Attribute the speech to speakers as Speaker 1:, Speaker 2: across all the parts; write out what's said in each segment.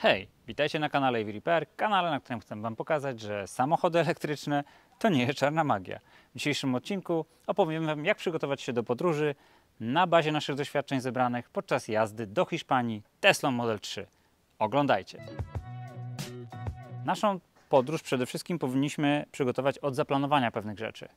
Speaker 1: Hej, witajcie na kanale EV Repair, kanale, na którym chcę Wam pokazać, że samochody elektryczne to nie jest czarna magia. W dzisiejszym odcinku opowiem Wam, jak przygotować się do podróży na bazie naszych doświadczeń zebranych podczas jazdy do Hiszpanii Tesla Model 3. Oglądajcie! Naszą podróż przede wszystkim powinniśmy przygotować od zaplanowania pewnych rzeczy.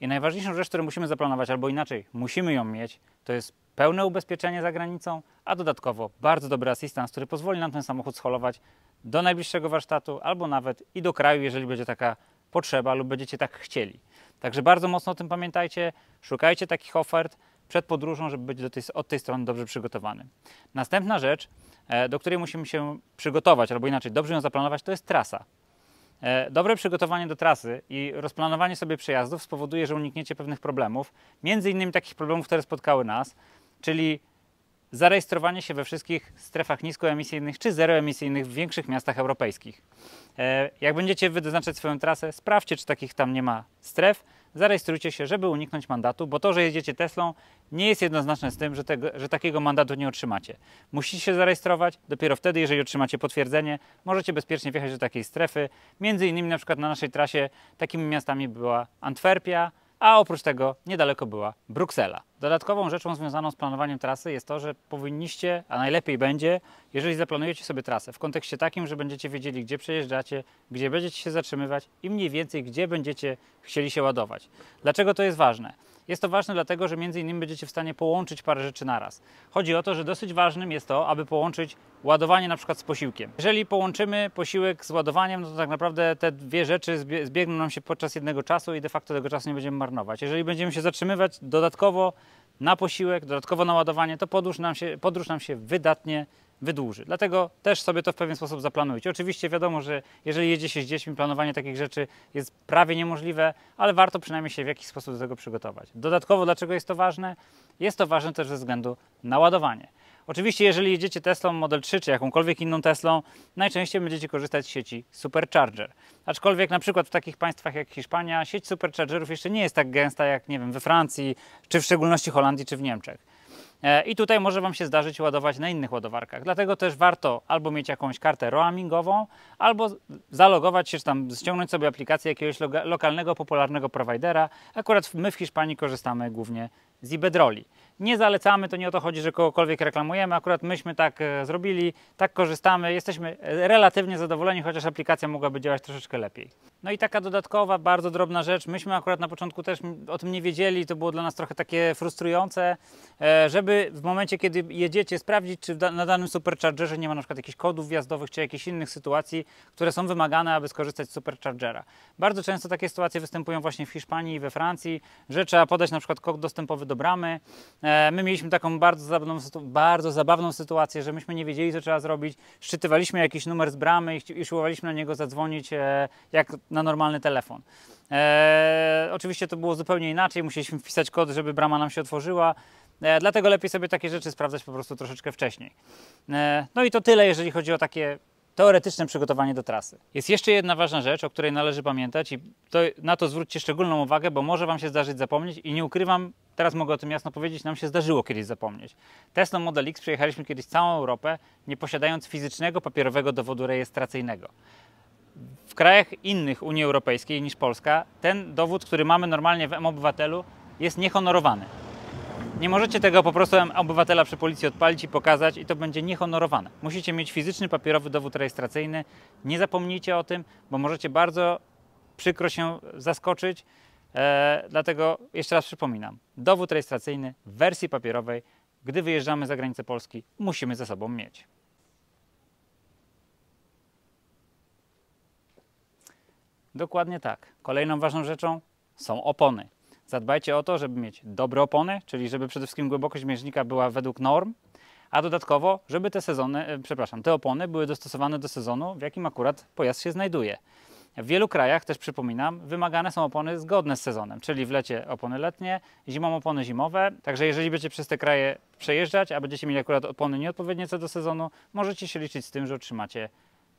Speaker 1: I najważniejszą rzecz, którą musimy zaplanować, albo inaczej, musimy ją mieć, to jest pełne ubezpieczenie za granicą, a dodatkowo bardzo dobry asystent, który pozwoli nam ten samochód scholować do najbliższego warsztatu, albo nawet i do kraju, jeżeli będzie taka potrzeba lub będziecie tak chcieli. Także bardzo mocno o tym pamiętajcie, szukajcie takich ofert przed podróżą, żeby być tej, od tej strony dobrze przygotowany. Następna rzecz, e, do której musimy się przygotować, albo inaczej, dobrze ją zaplanować, to jest trasa. E, dobre przygotowanie do trasy i rozplanowanie sobie przejazdów spowoduje, że unikniecie pewnych problemów, między innymi takich problemów, które spotkały nas, czyli zarejestrowanie się we wszystkich strefach niskoemisyjnych czy zeroemisyjnych w większych miastach europejskich. E, jak będziecie wyznaczać swoją trasę, sprawdźcie, czy takich tam nie ma stref, zarejestrujcie się, żeby uniknąć mandatu, bo to, że jedziecie Teslą, nie jest jednoznaczne z tym, że, tego, że takiego mandatu nie otrzymacie. Musicie się zarejestrować, dopiero wtedy, jeżeli otrzymacie potwierdzenie, możecie bezpiecznie wjechać do takiej strefy. Między innymi na przykład na naszej trasie takimi miastami była Antwerpia, a oprócz tego niedaleko była Bruksela. Dodatkową rzeczą związaną z planowaniem trasy jest to, że powinniście, a najlepiej będzie, jeżeli zaplanujecie sobie trasę w kontekście takim, że będziecie wiedzieli, gdzie przejeżdżacie, gdzie będziecie się zatrzymywać i mniej więcej, gdzie będziecie chcieli się ładować. Dlaczego to jest ważne? Jest to ważne dlatego, że między innymi będziecie w stanie połączyć parę rzeczy naraz. Chodzi o to, że dosyć ważnym jest to, aby połączyć ładowanie na przykład z posiłkiem. Jeżeli połączymy posiłek z ładowaniem, no to tak naprawdę te dwie rzeczy zbiegną nam się podczas jednego czasu i de facto tego czasu nie będziemy marnować. Jeżeli będziemy się zatrzymywać dodatkowo na posiłek, dodatkowo na ładowanie, to podróż nam się, podróż nam się wydatnie wydłuży. Dlatego też sobie to w pewien sposób zaplanujcie. Oczywiście wiadomo, że jeżeli jedzie się z dziećmi, planowanie takich rzeczy jest prawie niemożliwe, ale warto przynajmniej się w jakiś sposób do tego przygotować. Dodatkowo, dlaczego jest to ważne? Jest to ważne też ze względu na ładowanie. Oczywiście, jeżeli jedziecie Teslą Model 3 czy jakąkolwiek inną Teslą, najczęściej będziecie korzystać z sieci Supercharger. Aczkolwiek na przykład w takich państwach jak Hiszpania sieć Superchargerów jeszcze nie jest tak gęsta jak, nie wiem, we Francji, czy w szczególności Holandii, czy w Niemczech. E, I tutaj może Wam się zdarzyć ładować na innych ładowarkach. Dlatego też warto albo mieć jakąś kartę roamingową, albo zalogować się, czy tam ściągnąć sobie aplikację jakiegoś lokalnego, popularnego prowajdera. Akurat my w Hiszpanii korzystamy głównie z Ibedroli. Nie zalecamy, to nie o to chodzi, że kogokolwiek reklamujemy. Akurat myśmy tak e, zrobili, tak korzystamy. Jesteśmy relatywnie zadowoleni, chociaż aplikacja mogłaby działać troszeczkę lepiej. No i taka dodatkowa, bardzo drobna rzecz. Myśmy akurat na początku też o tym nie wiedzieli, to było dla nas trochę takie frustrujące, e, żeby w momencie, kiedy jedziecie, sprawdzić, czy na danym superchargerze nie ma na przykład jakichś kodów wjazdowych, czy jakichś innych sytuacji, które są wymagane, aby skorzystać z superchargera. Bardzo często takie sytuacje występują właśnie w Hiszpanii i we Francji, że trzeba podać na przykład kod dostępowy do bramy. E, my mieliśmy taką bardzo zabawną, bardzo zabawną sytuację, że myśmy nie wiedzieli, co trzeba zrobić. Szczytywaliśmy jakiś numer z bramy i usiłowaliśmy na niego zadzwonić, e, jak na normalny telefon. E, oczywiście to było zupełnie inaczej, musieliśmy wpisać kod, żeby brama nam się otworzyła. Dlatego lepiej sobie takie rzeczy sprawdzać po prostu troszeczkę wcześniej. No i to tyle, jeżeli chodzi o takie teoretyczne przygotowanie do trasy. Jest jeszcze jedna ważna rzecz, o której należy pamiętać i to, na to zwróćcie szczególną uwagę, bo może Wam się zdarzyć zapomnieć i nie ukrywam, teraz mogę o tym jasno powiedzieć, nam się zdarzyło kiedyś zapomnieć. Tesla Model X przejechaliśmy kiedyś całą Europę, nie posiadając fizycznego, papierowego dowodu rejestracyjnego. W krajach innych Unii Europejskiej niż Polska ten dowód, który mamy normalnie w M-Obywatelu jest niehonorowany. Nie możecie tego po prostu obywatela przy policji odpalić i pokazać i to będzie niehonorowane. Musicie mieć fizyczny, papierowy dowód rejestracyjny. Nie zapomnijcie o tym, bo możecie bardzo przykro się zaskoczyć. E, dlatego jeszcze raz przypominam, dowód rejestracyjny w wersji papierowej, gdy wyjeżdżamy za granicę Polski, musimy ze sobą mieć. Dokładnie tak. Kolejną ważną rzeczą są opony. Zadbajcie o to, żeby mieć dobre opony, czyli żeby przede wszystkim głębokość mierznika była według norm, a dodatkowo, żeby te sezony, e, przepraszam, te opony były dostosowane do sezonu, w jakim akurat pojazd się znajduje. W wielu krajach, też przypominam, wymagane są opony zgodne z sezonem, czyli w lecie opony letnie, zimą opony zimowe. Także jeżeli będziecie przez te kraje przejeżdżać, a będziecie mieli akurat opony nieodpowiednie co do sezonu, możecie się liczyć z tym, że otrzymacie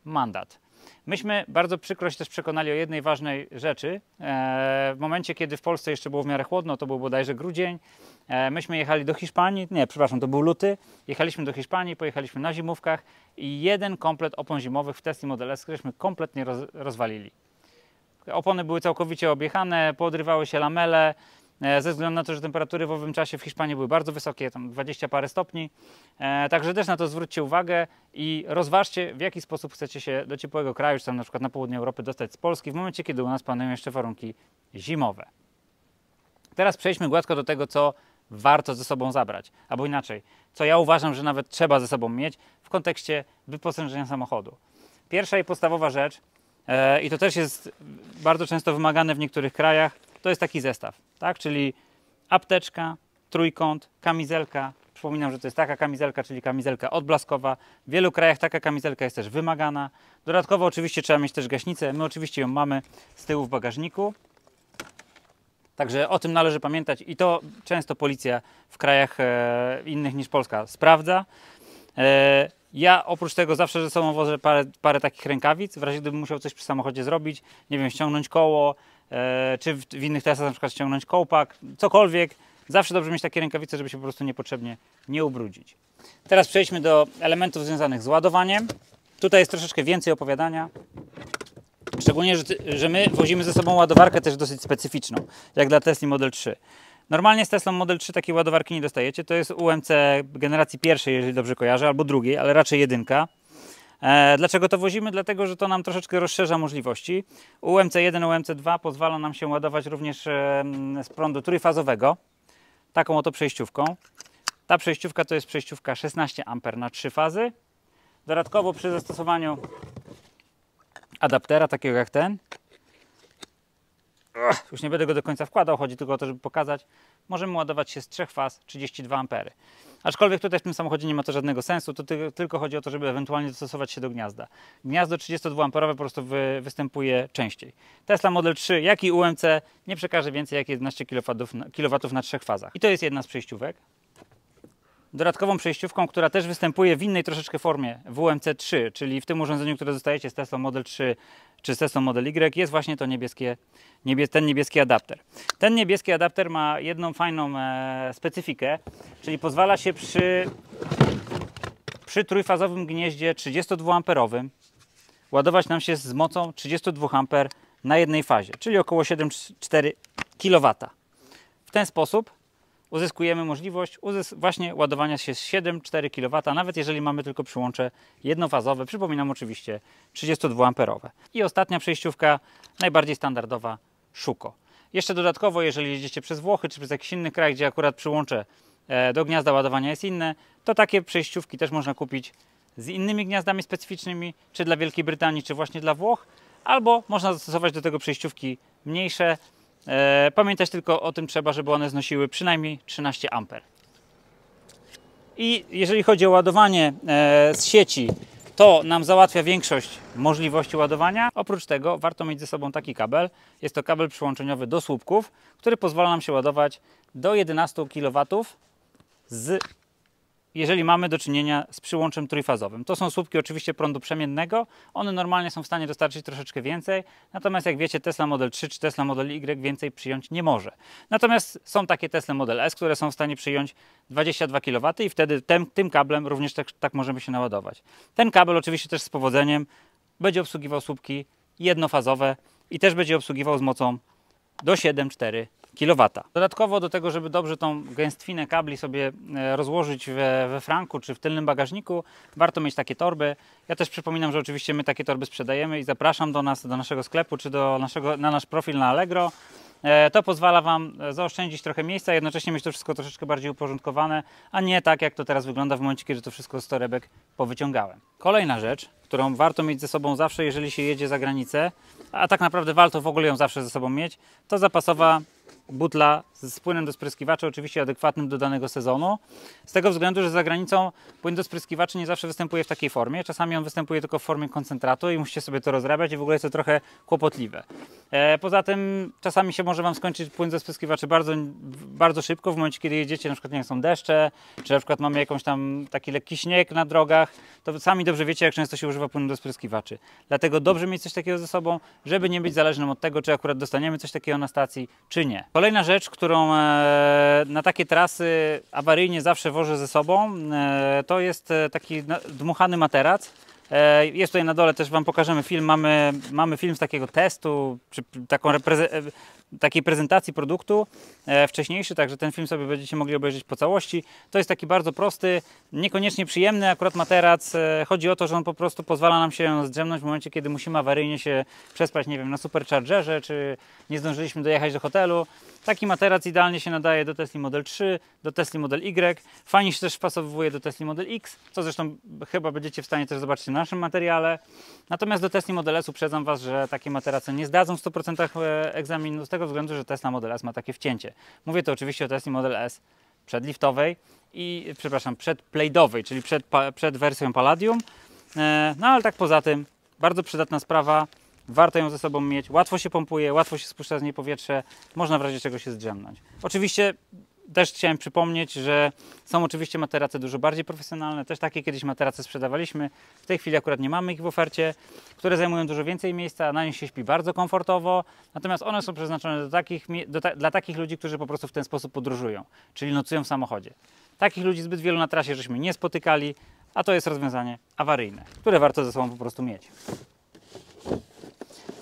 Speaker 1: mandat. Myśmy bardzo przykro się też przekonali o jednej ważnej rzeczy. E, w momencie, kiedy w Polsce jeszcze było w miarę chłodno, to był bodajże grudzień, e, myśmy jechali do Hiszpanii, nie, przepraszam, to był luty, jechaliśmy do Hiszpanii, pojechaliśmy na zimówkach i jeden komplet opon zimowych w Tesla Model S, któreśmy kompletnie roz, rozwalili. Opony były całkowicie objechane, podrywały się lamele, ze względu na to, że temperatury w owym czasie w Hiszpanii były bardzo wysokie, tam 20 parę stopni. E, także też na to zwróćcie uwagę i rozważcie, w jaki sposób chcecie się do ciepłego kraju, czy tam na przykład na południe Europy dostać z Polski, w momencie, kiedy u nas panują jeszcze warunki zimowe. Teraz przejdźmy gładko do tego, co warto ze sobą zabrać, albo inaczej, co ja uważam, że nawet trzeba ze sobą mieć w kontekście wyposażenia samochodu. Pierwsza i podstawowa rzecz, e, i to też jest bardzo często wymagane w niektórych krajach, to jest taki zestaw, tak? czyli apteczka, trójkąt, kamizelka. Przypominam, że to jest taka kamizelka, czyli kamizelka odblaskowa. W wielu krajach taka kamizelka jest też wymagana. Dodatkowo oczywiście trzeba mieć też gaśnicę. My oczywiście ją mamy z tyłu w bagażniku. Także o tym należy pamiętać i to często policja w krajach e, innych niż Polska sprawdza. E, ja oprócz tego zawsze ze sobą wożę parę, parę takich rękawic, w razie gdybym musiał coś przy samochodzie zrobić, nie wiem, ściągnąć koło, czy w, w innych Teslach na przykład ściągnąć kołpak, cokolwiek. Zawsze dobrze mieć takie rękawice, żeby się po prostu niepotrzebnie nie ubrudzić. Teraz przejdźmy do elementów związanych z ładowaniem. Tutaj jest troszeczkę więcej opowiadania. Szczególnie, że, że my wozimy ze sobą ładowarkę też dosyć specyficzną, jak dla Tesla Model 3. Normalnie z Tesla Model 3 takiej ładowarki nie dostajecie. To jest UMC generacji pierwszej, jeżeli dobrze kojarzę, albo drugiej, ale raczej jedynka. E, dlaczego to wozimy? Dlatego, że to nam troszeczkę rozszerza możliwości. UMC1, UMC2 pozwala nam się ładować również e, z prądu trójfazowego. Taką oto przejściówką. Ta przejściówka to jest przejściówka 16 A na 3 fazy. Dodatkowo przy zastosowaniu adaptera takiego jak ten, już nie będę go do końca wkładał, chodzi tylko o to, żeby pokazać, możemy ładować się z trzech faz 32 A. Aczkolwiek tutaj w tym samochodzie nie ma to żadnego sensu, to ty, tylko chodzi o to, żeby ewentualnie dostosować się do gniazda. Gniazdo 32 A po prostu wy, występuje częściej. Tesla Model 3, jak i UMC nie przekaże więcej jak 11 kW na trzech fazach. I to jest jedna z przejściówek. Dodatkową przejściówką, która też występuje w innej troszeczkę formie w UMC3, czyli w tym urządzeniu, które dostajecie z Tesla Model 3 czy z Tesla Model Y, jest właśnie to niebieskie, niebies, ten niebieski adapter. Ten niebieski adapter ma jedną fajną e, specyfikę, czyli pozwala się przy, przy trójfazowym gnieździe 32A ładować nam się z mocą 32A na jednej fazie, czyli około 7,4 kW. W ten sposób uzyskujemy możliwość uzys właśnie ładowania się z 7,4 kW, nawet jeżeli mamy tylko przyłącze jednofazowe, przypominam oczywiście 32 amperowe. I ostatnia przejściówka, najbardziej standardowa, Szuko. Jeszcze dodatkowo, jeżeli jedziecie przez Włochy czy przez jakiś inny kraj, gdzie akurat przyłącze e, do gniazda ładowania jest inne, to takie przejściówki też można kupić z innymi gniazdami specyficznymi, czy dla Wielkiej Brytanii, czy właśnie dla Włoch, albo można zastosować do tego przejściówki mniejsze, pamiętać tylko o tym trzeba, żeby one znosiły przynajmniej 13 A. I jeżeli chodzi o ładowanie e, z sieci, to nam załatwia większość możliwości ładowania. Oprócz tego warto mieć ze sobą taki kabel. Jest to kabel przyłączeniowy do słupków, który pozwala nam się ładować do 11 kW z jeżeli mamy do czynienia z przyłączem trójfazowym. To są słupki oczywiście prądu przemiennego, one normalnie są w stanie dostarczyć troszeczkę więcej, natomiast jak wiecie Tesla Model 3 czy Tesla Model Y więcej przyjąć nie może. Natomiast są takie Tesla Model S, które są w stanie przyjąć 22 kW i wtedy tym, kablem również tak, tak możemy się naładować. Ten kabel oczywiście też z powodzeniem będzie obsługiwał słupki jednofazowe i też będzie obsługiwał z mocą do 7,4 kW. Dodatkowo do tego, żeby dobrze tą gęstwinę kabli sobie e, rozłożyć we, we franku czy w tylnym bagażniku, warto mieć takie torby. Ja też przypominam, że oczywiście my takie torby sprzedajemy i zapraszam do nas, do naszego sklepu czy do naszego, na nasz profil na Allegro. E, to pozwala Wam zaoszczędzić trochę miejsca, jednocześnie mieć to wszystko troszeczkę bardziej uporządkowane, a nie tak jak to teraz wygląda w momencie, kiedy to wszystko z torebek powyciągałem. Kolejna rzecz, którą warto mieć ze sobą zawsze, jeżeli się jedzie za granicę, a tak naprawdę warto w ogóle ją zawsze ze sobą mieć, to zapasowa butla z płynem do spryskiwaczy, oczywiście adekwatnym do danego sezonu. Z tego względu, że za granicą płyn do spryskiwaczy nie zawsze występuje w takiej formie. Czasami on występuje tylko w formie koncentratu i musicie sobie to rozrabiać i w ogóle jest to trochę kłopotliwe. E, poza tym czasami się może Wam skończyć płyn do spryskiwaczy bardzo, bardzo szybko, w momencie kiedy jedziecie, na przykład nie są deszcze, czy na przykład mamy jakąś tam taki lekki śnieg na drogach, to sami dobrze wiecie, jak często się używa płynu do spryskiwaczy. Dlatego dobrze mieć coś takiego ze sobą, żeby nie być zależnym od tego, czy akurat dostaniemy coś takiego na stacji, czy nie. Kolejna rzecz, którą e, na takie trasy awaryjnie zawsze wożę ze sobą, e, to jest e, taki dmuchany materac. Jest tutaj na dole, też Wam pokażemy film. Mamy, mamy film z takiego testu, czy taką takiej prezentacji produktu e, wcześniejszy, także ten film sobie będziecie mogli obejrzeć po całości. To jest taki bardzo prosty, niekoniecznie przyjemny akurat materac. E, Chodzi o to, że on po prostu pozwala nam się zdrzemnąć w momencie, kiedy musimy awaryjnie się przespać, nie wiem, na superchargerze, czy nie zdążyliśmy dojechać do hotelu. Taki materac idealnie się nadaje do Tesla Model 3, do Tesla Model Y. Fajnie się też wpasowuje do Tesla Model X, co zresztą chyba będziecie w stanie też zobaczyć w naszym materiale. Natomiast do Tesla Model S uprzedzam Was, że takie materace nie zdadzą w 100% e, egzaminu z tego względu, że Tesla Model S ma takie wcięcie. Mówię to oczywiście o Tesla Model S przedliftowej i, przepraszam, przedplaidowej, czyli przed, przed wersją Palladium. E, No ale tak poza tym, bardzo przydatna sprawa. Warto ją ze sobą mieć. Łatwo się pompuje, łatwo się spuszcza z niej powietrze. Można w razie czego się zdrzemnąć. Oczywiście też chciałem przypomnieć, że są oczywiście materace dużo bardziej profesjonalne. Też takie kiedyś materace sprzedawaliśmy. W tej chwili akurat nie mamy ich w ofercie, które zajmują dużo więcej miejsca, na nich się śpi bardzo komfortowo. Natomiast one są przeznaczone do takich, do ta, dla takich ludzi, którzy po prostu w ten sposób podróżują, czyli nocują w samochodzie. Takich ludzi zbyt wielu na trasie żeśmy nie spotykali, a to jest rozwiązanie awaryjne, które warto ze sobą po prostu mieć.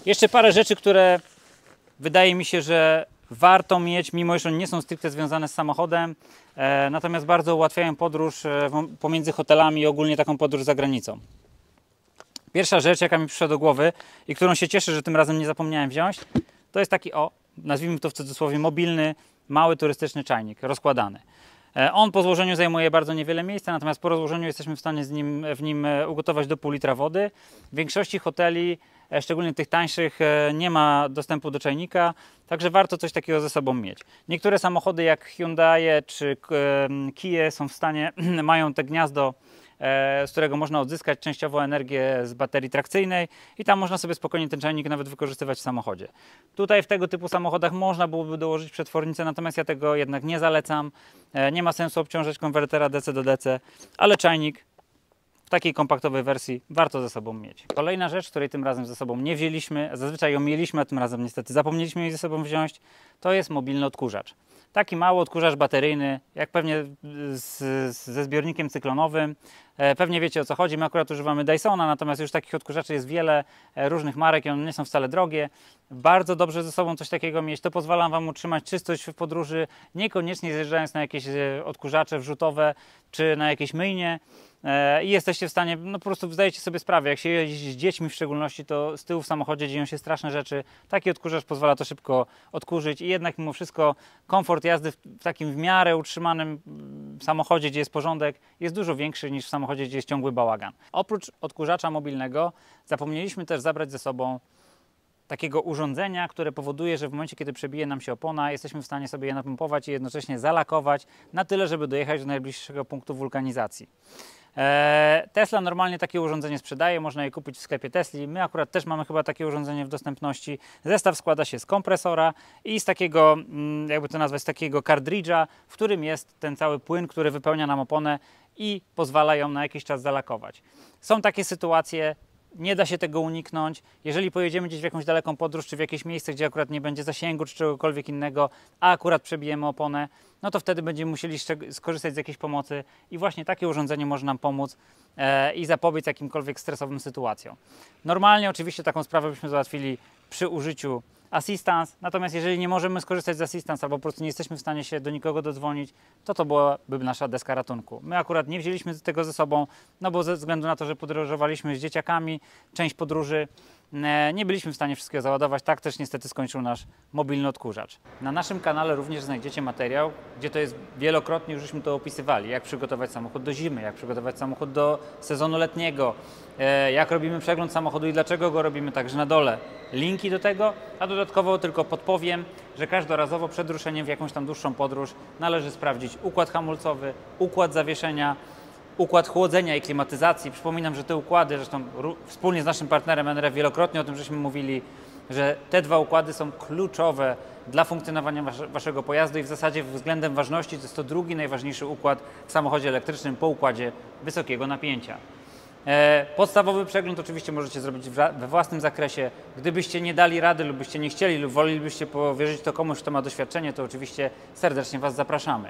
Speaker 1: Jeszcze parę rzeczy, które wydaje mi się, że warto mieć, mimo że nie są stricte związane z samochodem, e, natomiast bardzo ułatwiają podróż e, pomiędzy hotelami i ogólnie taką podróż za granicą. Pierwsza rzecz, jaka mi przyszła do głowy i którą się cieszę, że tym razem nie zapomniałem wziąć, to jest taki, o, nazwijmy to w cudzysłowie, mobilny, mały turystyczny czajnik, rozkładany. E, On po złożeniu zajmuje bardzo niewiele miejsca, natomiast po rozłożeniu jesteśmy w stanie nim, w nim e, ugotować do pół litra wody. W większości hoteli, szczególnie tych tańszych, e, nie ma dostępu do czajnika, także warto coś takiego ze sobą mieć. Niektóre samochody jak Hyundai czy e, Kia są w stanie, mają te gniazdo e, z którego można odzyskać częściowo energię z baterii trakcyjnej i tam można sobie spokojnie ten czajnik nawet wykorzystywać w samochodzie. Tutaj w tego typu samochodach można byłoby dołożyć przetwornicę, natomiast ja tego jednak nie zalecam. E, Nie ma sensu obciążać konwertera DC do DC, ale czajnik w takiej kompaktowej wersji warto ze sobą mieć. Kolejna rzecz, której tym razem ze sobą nie wzięliśmy, zazwyczaj ją mieliśmy, a tym razem niestety zapomnieliśmy jej ze sobą wziąć, to jest mobilny odkurzacz. Taki mały odkurzacz bateryjny, jak pewnie z, z, ze zbiornikiem cyklonowym. E, pewnie wiecie o co chodzi. My akurat używamy Dysona, natomiast już takich odkurzaczy jest wiele e, różnych marek i one nie są wcale drogie. Bardzo dobrze ze sobą coś takiego mieć. To pozwala Wam utrzymać czystość w podróży, niekoniecznie zjeżdżając na jakieś e, odkurzacze wrzutowe czy na jakieś myjnie. I jesteście w stanie, no po prostu zdajecie sobie sprawę, jak się jeździ z dziećmi w szczególności, to z tyłu w samochodzie dzieją się straszne rzeczy. Taki odkurzacz pozwala to szybko odkurzyć i jednak mimo wszystko komfort jazdy w, takim w miarę utrzymanym samochodzie, gdzie jest porządek, jest dużo większy niż w samochodzie, gdzie jest ciągły bałagan. Oprócz odkurzacza mobilnego zapomnieliśmy też zabrać ze sobą takiego urządzenia, które powoduje, że w momencie, kiedy przebije nam się opona, jesteśmy w stanie sobie je napompować i jednocześnie zalakować na tyle, żeby dojechać do najbliższego punktu wulkanizacji. Eee, Tesla normalnie takie urządzenie sprzedaje, można je kupić w sklepie Tesli. My akurat też mamy chyba takie urządzenie w dostępności. Zestaw składa się z kompresora i z takiego, mm, jakby to nazwać, takiego kartridża, w którym jest ten cały płyn, który wypełnia nam oponę i pozwala ją na jakiś czas zalakować. Są takie sytuacje, nie da się tego uniknąć. Jeżeli pojedziemy gdzieś w jakąś daleką podróż, czy w jakieś miejsce, gdzie akurat nie będzie zasięgu, czy czegokolwiek innego, a akurat przebijemy oponę, no to wtedy będziemy musieli skorzystać z jakiejś pomocy i właśnie takie urządzenie może nam pomóc e, i zapobiec jakimkolwiek stresowym sytuacjom. Normalnie oczywiście taką sprawę byśmy załatwili przy użyciu assistance, natomiast jeżeli nie możemy skorzystać z assistance albo po prostu nie jesteśmy w stanie się do nikogo dodzwonić, to to byłaby nasza deska ratunku. My akurat nie wzięliśmy tego ze sobą, no bo ze względu na to, że podróżowaliśmy z dzieciakami, część podróży nie byliśmy w stanie wszystkiego załadować. Tak też niestety skończył nasz mobilny odkurzacz. Na naszym kanale również znajdziecie materiał, gdzie to jest wielokrotnie już żeśmy to opisywali. Jak przygotować samochód do zimy, jak przygotować samochód do sezonu letniego, e, jak robimy przegląd samochodu i dlaczego go robimy także na dole. Linki do tego, a dodatkowo tylko podpowiem, że każdorazowo przed ruszeniem w jakąś tam dłuższą podróż należy sprawdzić układ hamulcowy, układ zawieszenia, układ chłodzenia i klimatyzacji. Przypominam, że te układy, zresztą wspólnie z naszym partnerem NRF wielokrotnie o tym żeśmy mówili, że te dwa układy są kluczowe dla funkcjonowania wasze, waszego pojazdu i w zasadzie względem ważności to jest to drugi najważniejszy układ w samochodzie elektrycznym po układzie wysokiego napięcia. E, Podstawowy przegląd oczywiście możecie zrobić we własnym zakresie. Gdybyście nie dali rady lub byście nie chcieli lub wolelibyście powierzyć to komuś, kto ma doświadczenie, to oczywiście serdecznie Was zapraszamy.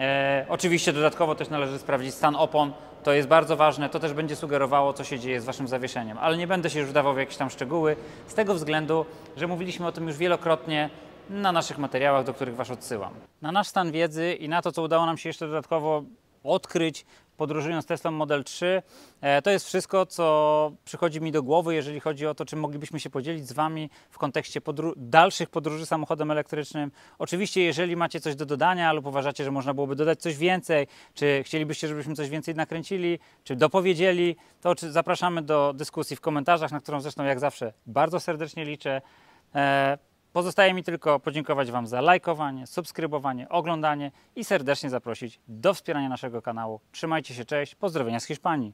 Speaker 1: E, oczywiście dodatkowo też należy sprawdzić stan opon. To jest bardzo ważne. To też będzie sugerowało, co się dzieje z Waszym zawieszeniem. Ale nie będę się już wdawał w jakieś tam szczegóły, z tego względu, że mówiliśmy o tym już wielokrotnie na naszych materiałach, do których Was odsyłam. Na nasz stan wiedzy i na to, co udało nam się jeszcze dodatkowo odkryć podróżując Teslą Model 3. E, To jest wszystko, co przychodzi mi do głowy, jeżeli chodzi o to, czym moglibyśmy się podzielić z Wami w kontekście podró- dalszych podróży samochodem elektrycznym. Oczywiście, jeżeli macie coś do dodania lub uważacie, że można byłoby dodać coś więcej, czy chcielibyście, żebyśmy coś więcej nakręcili, czy dopowiedzieli, to zapraszamy do dyskusji w komentarzach, na którą zresztą jak zawsze bardzo serdecznie liczę. Pozostaje mi tylko podziękować Wam za lajkowanie, subskrybowanie, oglądanie i serdecznie zaprosić do wspierania naszego kanału. Trzymajcie się, cześć, pozdrowienia z Hiszpanii.